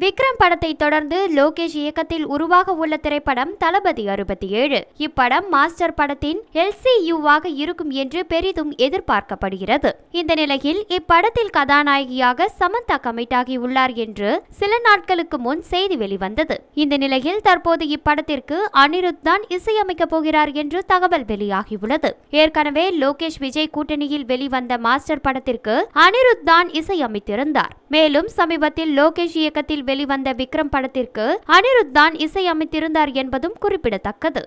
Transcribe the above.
விக்ரம் படத்தை தொடர்ந்து லோகேஷ் இயக்கத்தில் உருவாக உள்ள திரைப்படம் தளபதி அறுபத்தி ஏழு. இப்படம் மாஸ்டர் படத்தின் எல்சியூவாக இருக்கும் என்று பெரிதும் எதிர்பார்க்கப்படுகிறது. இந்த நிலையில் இப்படத்தில் கதாநாயகியாக சமந்தா கமிட் ஆகியுள்ளார் என்று சில நாட்களுக்கு முன் செய்தி வெளிவந்தது. இந்த நிலையில் தற்போது இப்படத்திற்கு அனிருத் தான் இசையமைக்க போகிறார் என்று தகவல் வெளியாகியுள்ளது. ஏற்கனவே லோகேஷ் விஜய் கூட்டணியில் வெளிவந்த மாஸ்டர் படத்திற்கு அனிருத் தான் இசையமைத்திருந்தார். மேலும் சமீபத்தில் லோகேஷ் இயக்கத்தில் வெளிவந்த விக்ரம் படத்திற்கு அனிருத் தான் இசையமைத்திருந்தார் என்பதும் குறிப்பிடத்தக்கது.